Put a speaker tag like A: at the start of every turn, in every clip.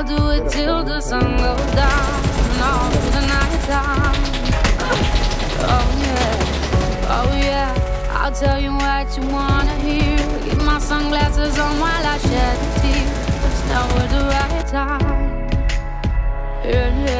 A: I'll do it till the sun goes down and all the night time. Oh yeah, oh yeah. I'll tell you what you wanna hear. Keep my sunglasses on while I shed a tear. It's never the right time. Yeah, yeah.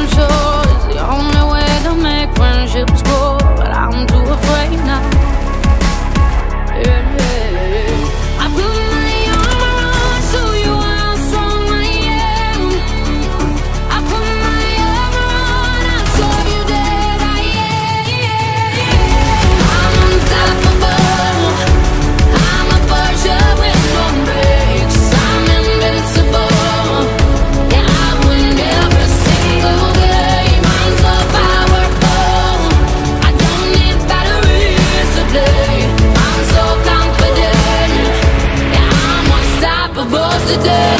A: today.